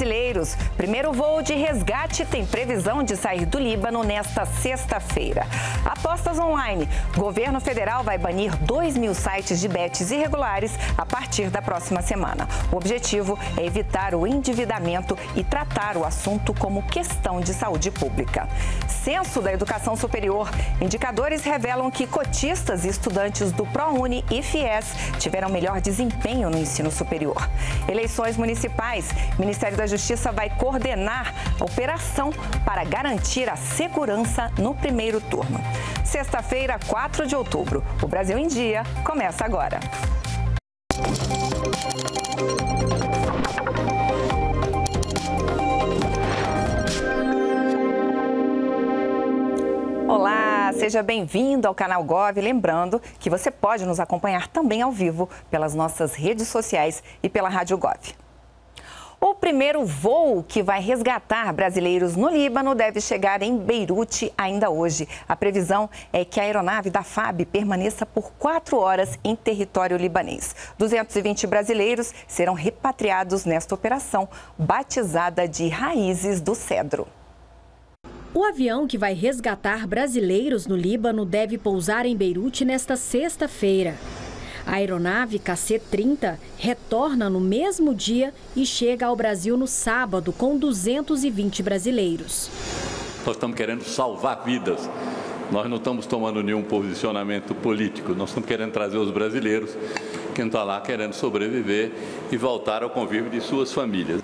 brasileiros. Primeiro voo de resgate tem previsão de sair do Líbano nesta sexta-feira. Apostas online. Governo federal vai banir 2 mil sites de bets irregulares a partir da próxima semana. O objetivo é evitar o endividamento e tratar o assunto como questão de saúde pública. Censo da Educação Superior. Indicadores revelam que cotistas e estudantes do ProUni e FIES tiveram melhor desempenho no ensino superior. Eleições municipais. Ministério da Justiça vai coordenar a operação para garantir a segurança no primeiro turno. Sexta-feira, 4 de outubro. O Brasil em Dia começa agora. Seja bem-vindo ao canal Gov. Lembrando que você pode nos acompanhar também ao vivo pelas nossas redes sociais e pela Rádio Gov. O primeiro voo que vai resgatar brasileiros no Líbano deve chegar em Beirute ainda hoje. A previsão é que a aeronave da FAB permaneça por quatro horas em território libanês. 220 brasileiros serão repatriados nesta operação, batizada de Raízes do Cedro. O avião que vai resgatar brasileiros no Líbano deve pousar em Beirute nesta sexta-feira. A aeronave KC-30 retorna no mesmo dia e chega ao Brasil no sábado com 220 brasileiros. Nós estamos querendo salvar vidas. Nós não estamos tomando nenhum posicionamento político, nós estamos querendo trazer os brasileiros que estão lá querendo sobreviver e voltar ao convívio de suas famílias.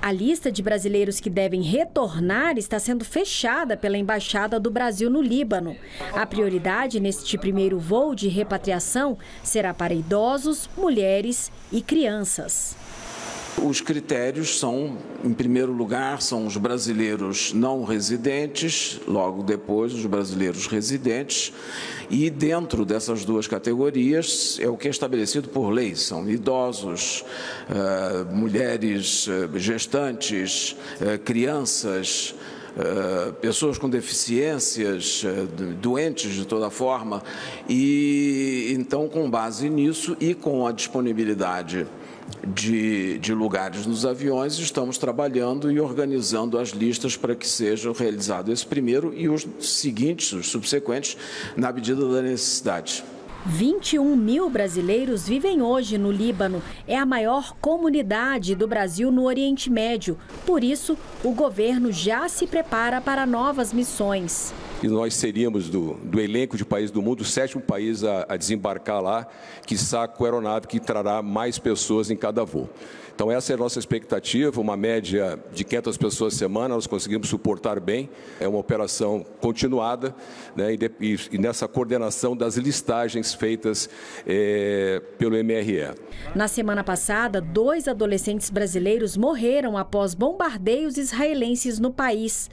A lista de brasileiros que devem retornar está sendo fechada pela Embaixada do Brasil no Líbano. A prioridade neste primeiro voo de repatriação será para idosos, mulheres e crianças. Os critérios são, em primeiro lugar, são os brasileiros não residentes, logo depois os brasileiros residentes, e dentro dessas duas categorias é o que é estabelecido por lei, são idosos, uh, mulheres uh, gestantes, uh, crianças, pessoas com deficiências, doentes de toda forma, e então com base nisso e com a disponibilidade de, de, lugares nos aviões, estamos trabalhando e organizando as listas para que seja realizado esse primeiro e os seguintes, os subsequentes, na medida da necessidade. 21 mil brasileiros vivem hoje no Líbano. É a maior comunidade do Brasil no Oriente Médio. Por isso, o governo já se prepara para novas missões e nós seríamos do, do elenco de países do mundo o sétimo país a, a desembarcar lá, que saca a aeronave que trará mais pessoas em cada voo. Então essa é a nossa expectativa, uma média de 500 pessoas por semana, nós conseguimos suportar bem. É uma operação continuada né, e, de, e, nessa coordenação das listagens feitas é, pelo MRE. Na semana passada, dois adolescentes brasileiros morreram após bombardeios israelenses no país.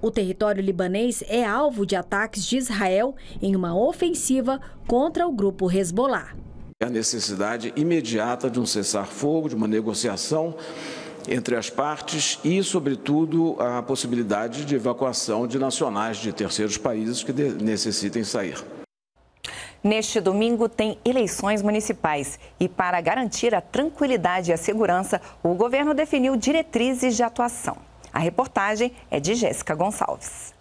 O território libanês é alvo de ataques de Israel em uma ofensiva contra o grupo Hezbollah a necessidade imediata de um cessar-fogo, de uma negociação entre as partes e, sobretudo, a possibilidade de evacuação de nacionais de terceiros países que necessitem sair. Neste domingo tem eleições municipais e, para garantir a tranquilidade e a segurança, o governo definiu diretrizes de atuação. A reportagem é de Jéssica Gonçalves.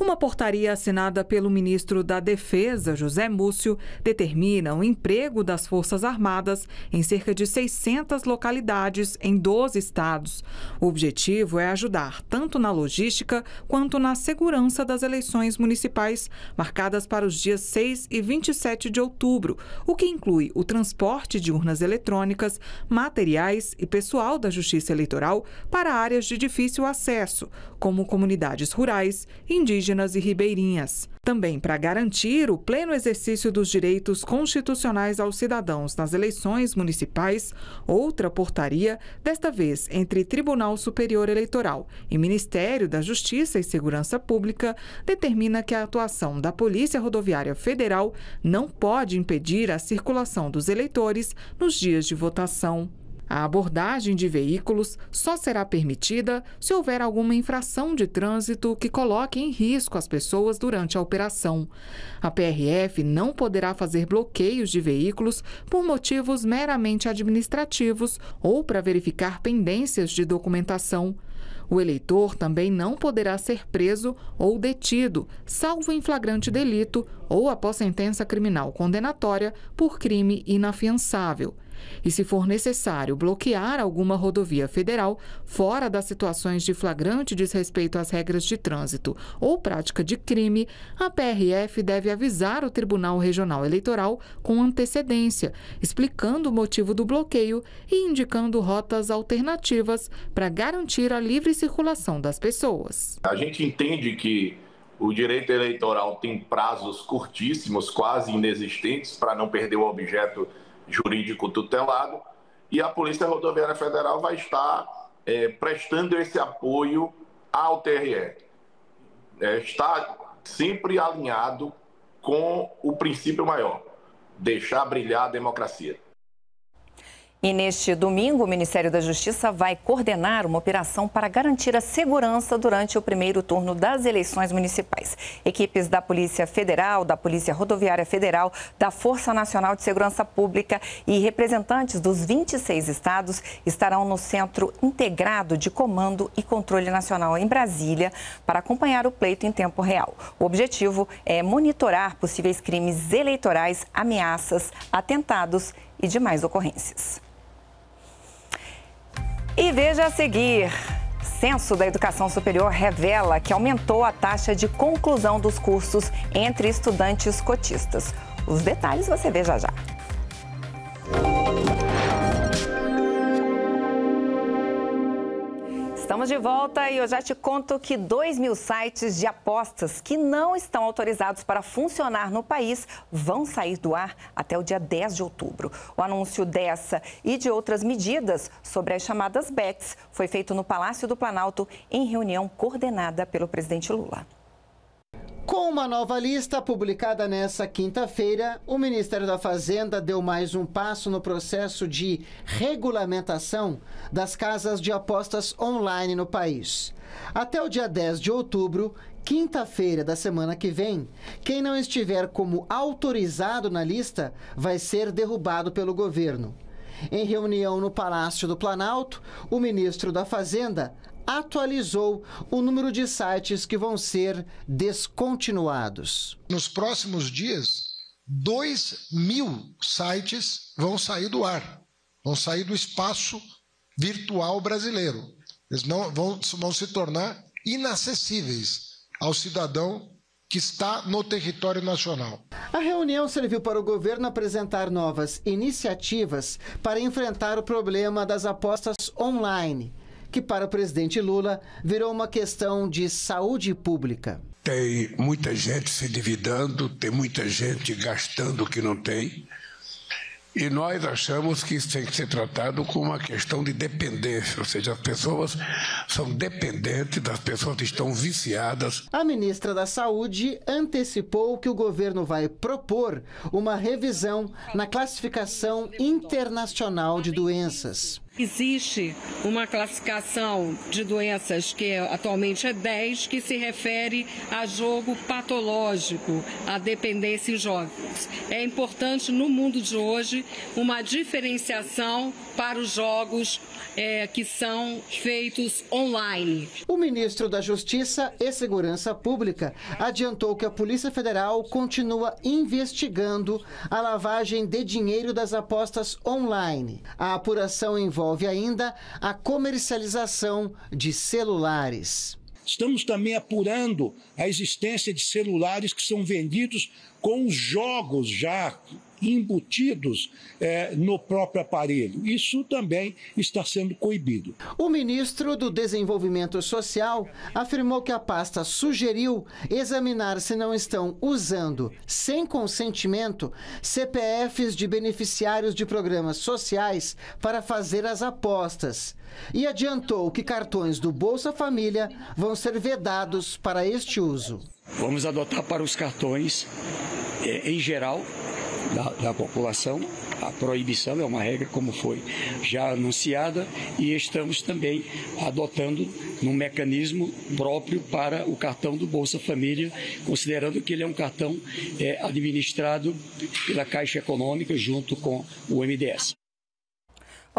Uma portaria assinada pelo ministro da Defesa, José Múcio, determina o emprego das Forças Armadas em cerca de 600 localidades em 12 estados. O objetivo é ajudar tanto na logística quanto na segurança das eleições municipais, marcadas para os dias 6 e 27 de outubro, o que inclui o transporte de urnas eletrônicas, materiais e pessoal da Justiça Eleitoral para áreas de difícil acesso, como comunidades rurais, indígenas e ribeirinhas. Também para garantir o pleno exercício dos direitos constitucionais aos cidadãos nas eleições municipais, outra portaria, desta vez entre Tribunal Superior Eleitoral e Ministério da Justiça e Segurança Pública, determina que a atuação da Polícia Rodoviária Federal não pode impedir a circulação dos eleitores nos dias de votação. A abordagem de veículos só será permitida se houver alguma infração de trânsito que coloque em risco as pessoas durante a operação. A PRF não poderá fazer bloqueios de veículos por motivos meramente administrativos ou para verificar pendências de documentação. O eleitor também não poderá ser preso ou detido, salvo em flagrante delito ou após sentença criminal condenatória por crime inafiançável. E se for necessário bloquear alguma rodovia federal fora das situações de flagrante desrespeito às regras de trânsito ou prática de crime, a PRF deve avisar o Tribunal Regional Eleitoral com antecedência, explicando o motivo do bloqueio e indicando rotas alternativas para garantir a livre circulação das pessoas. A gente entende que o direito eleitoral tem prazos curtíssimos, quase inexistentes, para não perder o objeto jurídico tutelado, e a Polícia Rodoviária Federal vai estar é, prestando esse apoio ao TRE. É, está sempre alinhado com o princípio maior, deixar brilhar a democracia. E neste domingo, o Ministério da Justiça vai coordenar uma operação para garantir a segurança durante o primeiro turno das eleições municipais. Equipes da Polícia Federal, da Polícia Rodoviária Federal, da Força Nacional de Segurança Pública e representantes dos 26 estados estarão no Centro Integrado de Comando e Controle Nacional em Brasília para acompanhar o pleito em tempo real. O objetivo é monitorar possíveis crimes eleitorais, ameaças, atentados e demais ocorrências. E veja a seguir. Censo da Educação Superior revela que aumentou a taxa de conclusão dos cursos entre estudantes cotistas. Os detalhes você vê já já. Estamos de volta e eu já te conto que 2 mil sites de apostas que não estão autorizados para funcionar no país vão sair do ar até o dia 10 de outubro. O anúncio dessa e de outras medidas sobre as chamadas BETs foi feito no Palácio do Planalto em reunião coordenada pelo presidente Lula. Com uma nova lista publicada nesta quinta-feira, o Ministério da Fazenda deu mais um passo no processo de regulamentação das casas de apostas online no país. Até o dia 10 de outubro, quinta-feira da semana que vem, quem não estiver como autorizado na lista vai ser derrubado pelo governo. Em reunião no Palácio do Planalto, o ministro da Fazenda atualizou o número de sites que vão ser descontinuados. Nos próximos dias, 2 mil sites vão sair do ar, vão sair do espaço virtual brasileiro. Eles não vão, vão se tornar inacessíveis ao cidadão que está no território nacional. A reunião serviu para o governo apresentar novas iniciativas para enfrentar o problema das apostas online que para o presidente Lula virou uma questão de saúde pública. Tem muita gente se endividando, tem muita gente gastando o que não tem. E nós achamos que isso tem que ser tratado como uma questão de dependência, ou seja, as pessoas são dependentes, das pessoas estão viciadas. A ministra da Saúde antecipou que o governo vai propor uma revisão na classificação internacional de doenças. Existe uma classificação de doenças que atualmente é 10, que se refere a jogo patológico, a dependência em jogos. É importante no mundo de hoje uma diferenciação para os jogos é, que são feitos online. O ministro da Justiça e Segurança Pública adiantou que a Polícia Federal continua investigando a lavagem de dinheiro das apostas online. A apuração envolve ainda a comercialização de celulares. Estamos também apurando a existência de celulares que são vendidos com jogos já embutidos é, no próprio aparelho. Isso também está sendo coibido. O ministro do Desenvolvimento Social afirmou que a pasta sugeriu examinar se não estão usando, sem consentimento, CPFs de beneficiários de programas sociais para fazer as apostas. E adiantou que cartões do Bolsa Família vão ser vedados para este uso. Vamos adotar para os cartões, é, em geral, da, da população. A proibição é uma regra, como foi já anunciada, e estamos também adotando um mecanismo próprio para o cartão do Bolsa Família, considerando que ele é um cartão é, administrado pela Caixa Econômica junto com o MDS.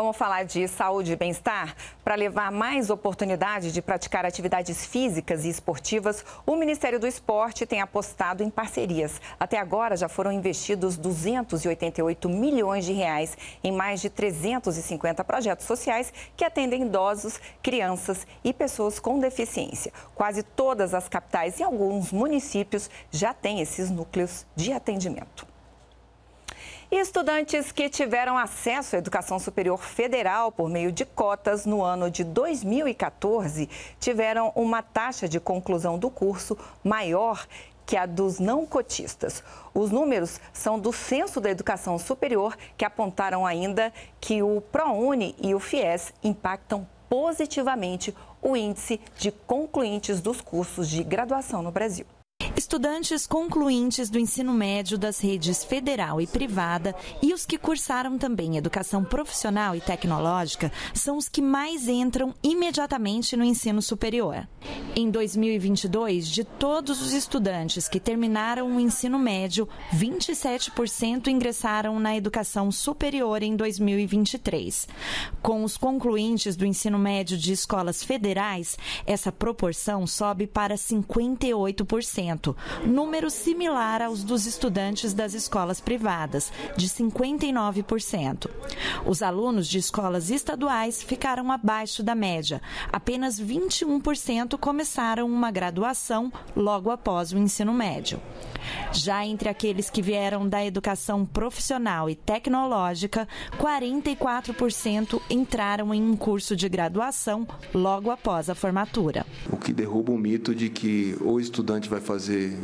Vamos falar de saúde e bem-estar? Para levar mais oportunidade de praticar atividades físicas e esportivas, o Ministério do Esporte tem apostado em parcerias. Até agora já foram investidos 288 milhões de reais em mais de 350 projetos sociais que atendem idosos, crianças e pessoas com deficiência. Quase todas as capitais e alguns municípios já têm esses núcleos de atendimento. E estudantes que tiveram acesso à educação superior federal por meio de cotas no ano de 2014 tiveram uma taxa de conclusão do curso maior que a dos não cotistas. Os números são do Censo da Educação Superior, que apontaram ainda que o ProUni e o FIES impactam positivamente o índice de concluintes dos cursos de graduação no Brasil. Estudantes concluintes do ensino médio das redes federal e privada e os que cursaram também educação profissional e tecnológica são os que mais entram imediatamente no ensino superior. Em 2022, de todos os estudantes que terminaram o ensino médio, 27% ingressaram na educação superior em 2023. Com os concluintes do ensino médio de escolas federais, essa proporção sobe para 58% número similar aos dos estudantes das escolas privadas, de 59%. Os alunos de escolas estaduais ficaram abaixo da média. Apenas 21% começaram uma graduação logo após o ensino médio. Já entre aqueles que vieram da educação profissional e tecnológica, 44% entraram em um curso de graduação logo após a formatura. O que derruba o mito de que o estudante vai fazer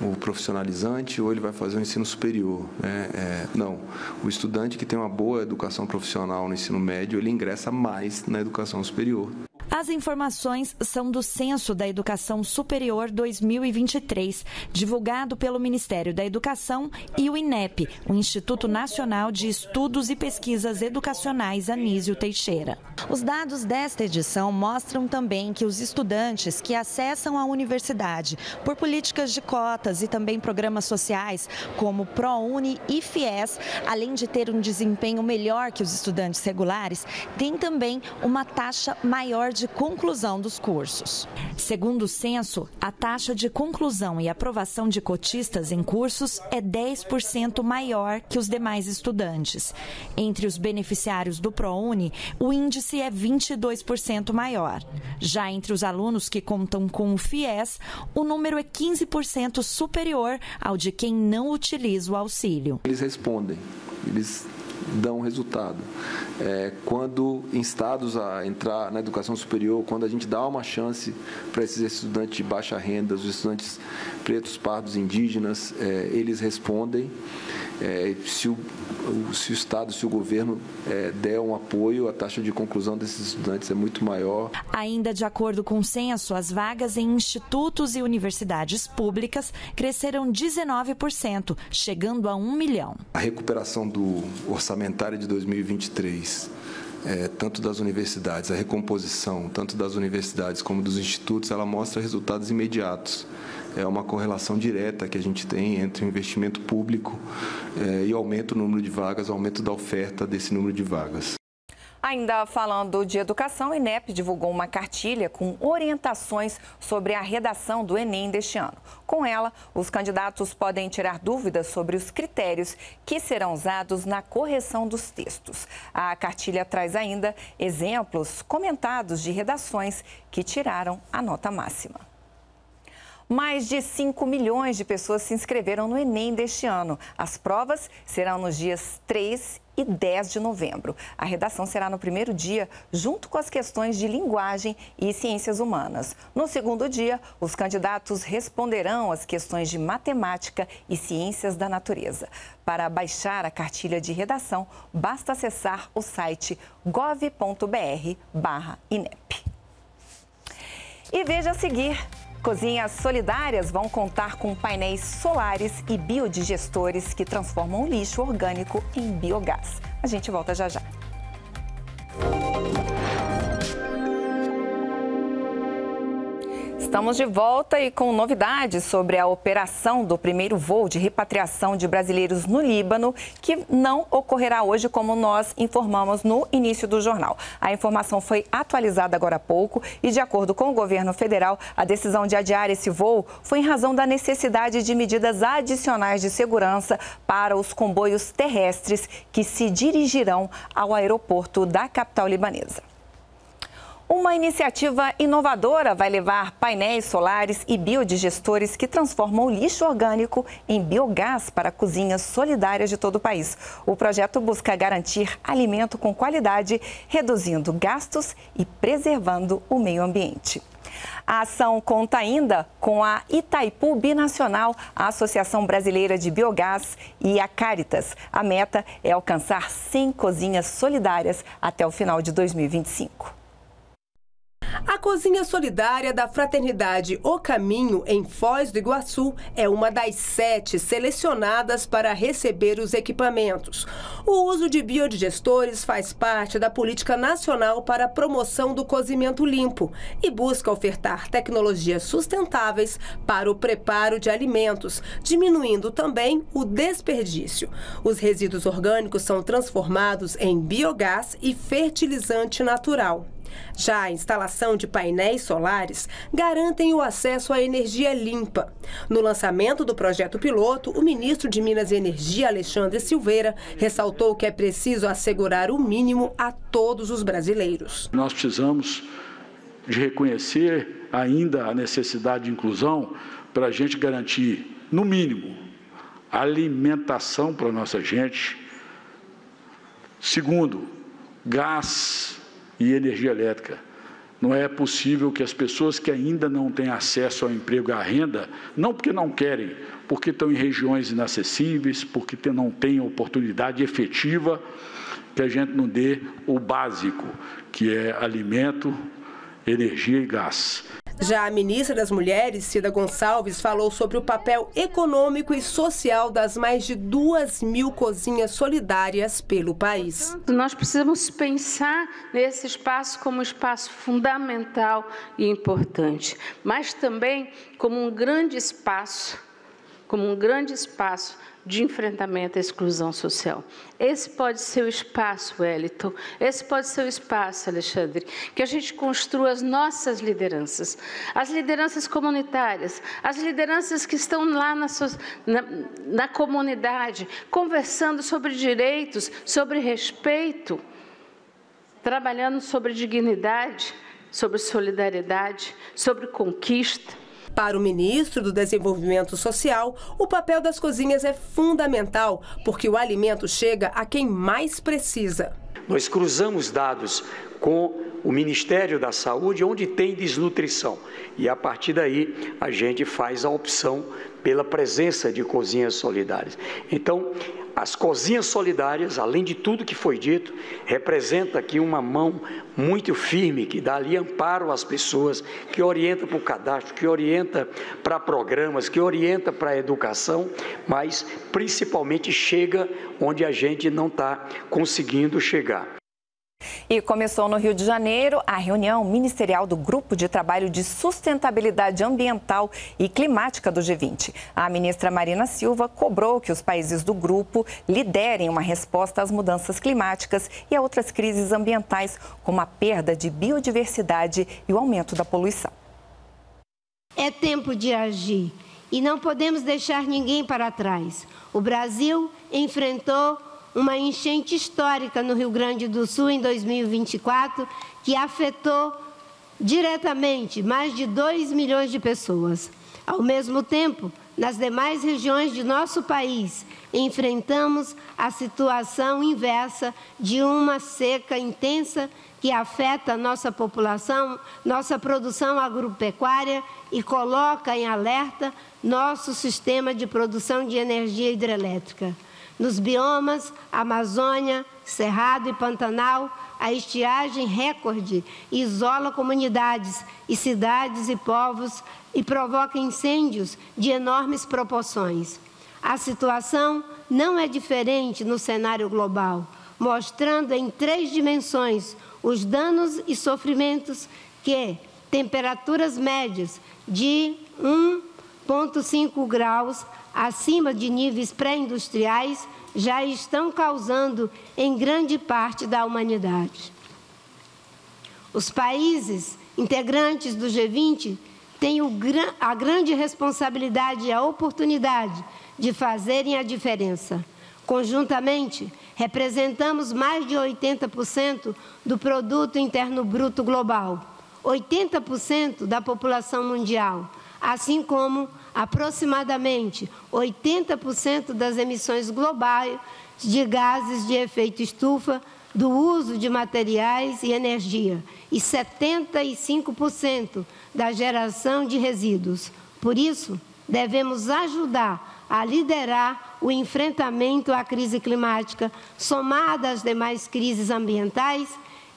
o profissionalizante ou ele vai fazer o ensino superior. Né? É, não, o estudante que tem uma boa educação profissional no ensino médio, ele ingressa mais na educação superior. As informações são do Censo da Educação Superior 2023, divulgado pelo Ministério da Educação e o INEP, o Instituto Nacional de Estudos e Pesquisas Educacionais Anísio Teixeira. Os dados desta edição mostram também que os estudantes que acessam a universidade por políticas de cotas e também programas sociais, como ProUni e FIES, além de ter um desempenho melhor que os estudantes regulares, têm também uma taxa maior de conclusão dos cursos. Segundo o censo, a taxa de conclusão e aprovação de cotistas em cursos é 10% maior que os demais estudantes. Entre os beneficiários do ProUni, o índice é 22% maior. Já entre os alunos que contam com o FIES, o número é 15% superior ao de quem não utiliza o auxílio. Eles respondem, eles dão resultado. É, quando instados a entrar na educação superior, quando a gente dá uma chance para esses estudantes de baixa renda, os estudantes pretos, pardos, indígenas, é, eles respondem. É, se, o, se, o, Estado, se o governo é, der um apoio, a taxa de conclusão desses estudantes é muito maior. Ainda de acordo com o censo, as vagas em institutos e universidades públicas cresceram 19%, chegando a 1 milhão. A recuperação do orçamentário de 2023 é, tanto das universidades, a recomposição, tanto das universidades como dos institutos, ela mostra resultados imediatos é uma correlação direta que a gente tem entre o investimento público é, e aumento do número de vagas, aumento da oferta desse número de vagas. Ainda falando de educação, o INEP divulgou uma cartilha com orientações sobre a redação do Enem deste ano. Com ela, os candidatos podem tirar dúvidas sobre os critérios que serão usados na correção dos textos. A cartilha traz ainda exemplos comentados de redações que tiraram a nota máxima. Mais de 5 milhões de pessoas se inscreveram no Enem deste ano. As provas serão nos dias 3 e 10 de novembro. A redação será no primeiro dia, junto com as questões de linguagem e ciências humanas. No segundo dia, os candidatos responderão às questões de matemática e ciências da natureza. Para baixar a cartilha de redação, basta acessar o site gov.br/inep. E veja a seguir Cozinhas solidárias vão contar com painéis solares e biodigestores que transformam lixo orgânico em biogás. A gente volta já já. Estamos de volta e com novidades sobre a operação do primeiro voo de repatriação de brasileiros no Líbano, que não ocorrerá hoje, como nós informamos no início do jornal. A informação foi atualizada agora há pouco e, de acordo com o governo federal, a decisão de adiar esse voo foi em razão da necessidade de medidas adicionais de segurança para os comboios terrestres que se dirigirão ao aeroporto da capital libanesa. Uma iniciativa inovadora vai levar painéis solares e biodigestores que transformam lixo orgânico em biogás para cozinhas solidárias de todo o país. O projeto busca garantir alimento com qualidade, reduzindo gastos e preservando o meio ambiente. A ação conta ainda com a Itaipu Binacional, a Associação Brasileira de Biogás e a Caritas. A meta é alcançar 100 cozinhas solidárias até o final de 2025. A Cozinha Solidária da Fraternidade O Caminho, em Foz do Iguaçu, é uma das sete selecionadas para receber os equipamentos. O uso de biodigestores faz parte da Política Nacional para a Promoção do Cozimento Limpo e busca ofertar tecnologias sustentáveis para o preparo de alimentos, diminuindo também o desperdício. Os resíduos orgânicos são transformados em biogás e fertilizante natural. Já a instalação de painéis solares garantem o acesso à energia limpa. No lançamento do projeto piloto, o ministro de Minas e Energia, Alexandre Silveira, ressaltou que é preciso assegurar o mínimo a todos os brasileiros. Nós precisamos de reconhecer ainda a necessidade de inclusão para a gente garantir, no mínimo, alimentação para a nossa gente. Segundo, gás e energia elétrica. Não é possível que as pessoas que ainda não têm acesso ao emprego e à renda, não porque não querem, porque estão em regiões inacessíveis, porque não têm oportunidade efetiva, que a gente não dê o básico, que é alimento, energia e gás. Já a ministra das Mulheres, Cida Gonçalves, falou sobre o papel econômico e social das mais de duas mil cozinhas solidárias pelo país. Nós precisamos pensar nesse espaço como um espaço fundamental e importante, mas também como um grande espaço, como um grande espaço de enfrentamento à exclusão social. Esse pode ser o espaço, Wellington, esse pode ser o espaço, Alexandre, que a gente construa as nossas lideranças, as lideranças comunitárias, as lideranças que estão lá na, na, na comunidade, conversando sobre direitos, sobre respeito, trabalhando sobre dignidade, sobre solidariedade, sobre conquista. Para o ministro do Desenvolvimento Social, o papel das cozinhas é fundamental, porque o alimento chega a quem mais precisa. Nós cruzamos dados com o Ministério da Saúde, onde tem desnutrição. E a partir daí a gente faz a opção pela presença de cozinhas solidárias. Então, as cozinhas solidárias, além de tudo que foi dito, representa aqui uma mão muito firme que dá ali amparo às pessoas, que orienta para o cadastro, que orienta para programas, que orienta para a educação, mas principalmente chega onde a gente não está conseguindo chegar. E começou no Rio de Janeiro a reunião ministerial do Grupo de Trabalho de Sustentabilidade Ambiental e Climática do G20. A ministra Marina Silva cobrou que os países do grupo liderem uma resposta às mudanças climáticas e a outras crises ambientais, como a perda de biodiversidade e o aumento da poluição. É tempo de agir e não podemos deixar ninguém para trás. O Brasil enfrentou uma enchente histórica no Rio Grande do Sul em 2024 que afetou diretamente mais de 2 milhões de pessoas. Ao mesmo tempo, nas demais regiões de nosso país, enfrentamos a situação inversa de uma seca intensa que afeta nossa população, nossa produção agropecuária e coloca em alerta nosso sistema de produção de energia hidrelétrica. Nos biomas Amazônia, Cerrado e Pantanal, a estiagem recorde isola comunidades e cidades e povos e provoca incêndios de enormes proporções. A situação não é diferente no cenário global, mostrando em três dimensões os danos e sofrimentos que temperaturas médias de 1,5 graus acima de níveis pré-industriais já estão causando em grande parte da humanidade. Os países integrantes do G20 têm a grande responsabilidade e a oportunidade de fazerem a diferença. Conjuntamente, representamos mais de 80% do produto interno bruto global, 80% da população mundial, assim como aproximadamente 80% das emissões globais de gases de efeito estufa do uso de materiais e energia e 75% da geração de resíduos. Por isso, devemos ajudar a liderar o enfrentamento à crise climática, somada às demais crises ambientais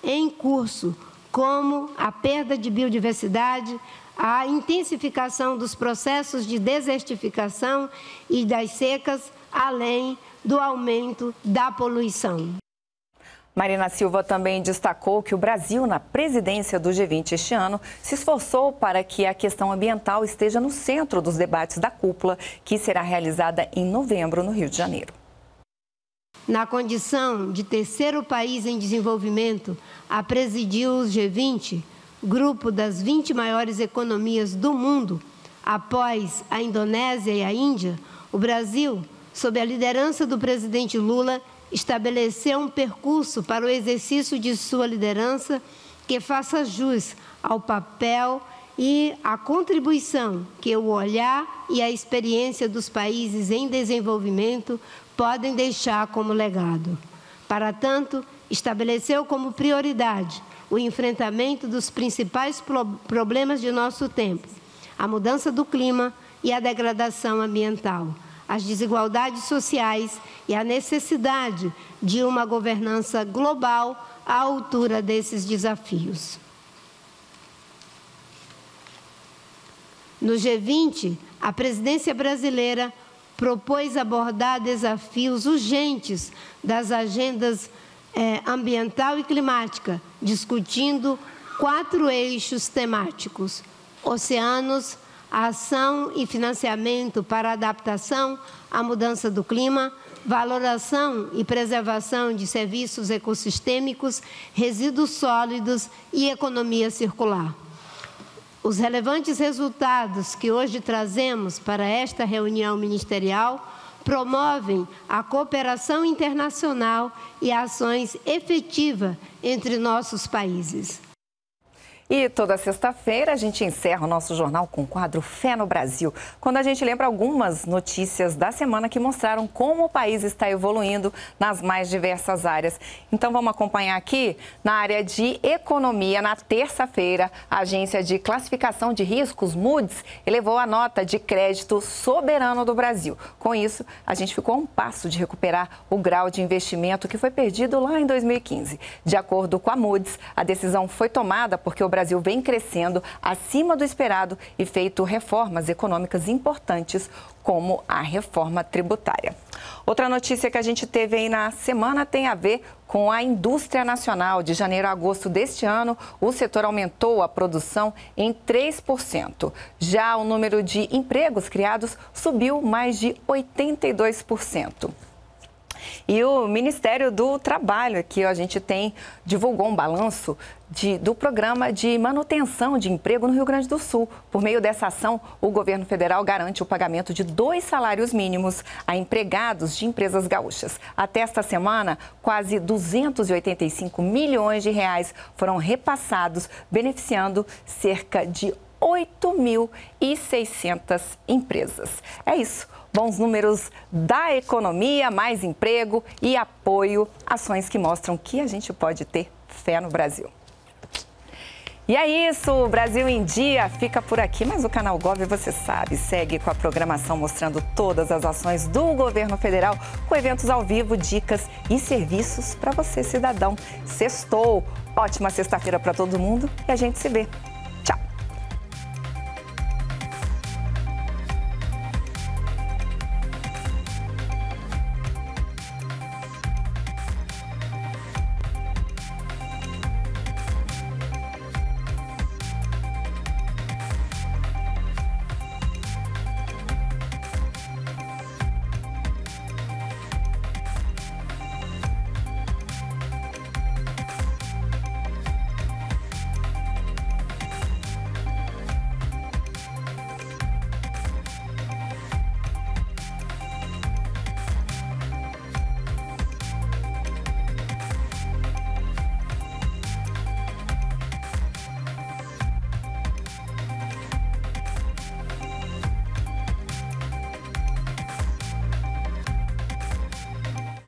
em curso, como a perda de biodiversidade, a intensificação dos processos de desertificação e das secas, além do aumento da poluição. Marina Silva também destacou que o Brasil, na presidência do G20 este ano, se esforçou para que a questão ambiental esteja no centro dos debates da cúpula, que será realizada em novembro no Rio de Janeiro. Na condição de terceiro país em desenvolvimento a presidir o G20, grupo das 20 maiores economias do mundo, após a Indonésia e a Índia, o Brasil, sob a liderança do presidente Lula, estabeleceu um percurso para o exercício de sua liderança que faça jus ao papel e à contribuição que o olhar e a experiência dos países em desenvolvimento podem deixar como legado. Para tanto, estabeleceu como prioridade o enfrentamento dos principais problemas de nosso tempo, a mudança do clima e a degradação ambiental, as desigualdades sociais e a necessidade de uma governança global à altura desses desafios. No G20, a presidência brasileira propôs abordar desafios urgentes das agendas é, ambiental e climática, discutindo quatro eixos temáticos: oceanos, ação e financiamento para adaptação à mudança do clima, valoração e preservação de serviços ecossistêmicos, resíduos sólidos e economia circular. Os relevantes resultados que hoje trazemos para esta reunião ministerial promovem a cooperação internacional e ações efetivas entre nossos países. E toda sexta-feira a gente encerra o nosso jornal com o quadro Fé no Brasil, quando a gente lembra algumas notícias da semana que mostraram como o país está evoluindo nas mais diversas áreas. Então vamos acompanhar aqui na área de economia. Na terça-feira, a agência de classificação de riscos Moody's elevou a nota de crédito soberano do Brasil. Com isso, a gente ficou a um passo de recuperar o grau de investimento que foi perdido lá em 2015. De acordo com a Moody's, a decisão foi tomada porque o Brasil Brasil vem crescendo acima do esperado e feito reformas econômicas importantes, como a reforma tributária. Outra notícia que a gente teve aí na semana tem a ver com a indústria nacional. De janeiro a agosto deste ano, o setor aumentou a produção em 3%. Já o número de empregos criados subiu mais de 82%. E o Ministério do Trabalho, aqui a gente tem, divulgou um balanço de, do programa de manutenção de emprego no Rio Grande do Sul. Por meio dessa ação, o governo federal garante o pagamento de dois salários mínimos a empregados de empresas gaúchas. Até esta semana, quase 285 milhões de reais foram repassados, beneficiando cerca de 8.600 empresas. É isso bons números da economia, mais emprego e apoio, ações que mostram que a gente pode ter fé no Brasil. E é isso, o Brasil em Dia fica por aqui, mas o canal Gov, você sabe, segue com a programação mostrando todas as ações do governo federal, com eventos ao vivo, dicas e serviços para você, cidadão. Sextou! Ótima sexta-feira para todo mundo e a gente se vê.